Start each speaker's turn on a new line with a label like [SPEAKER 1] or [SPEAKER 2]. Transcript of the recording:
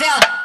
[SPEAKER 1] der, der.